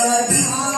Kiran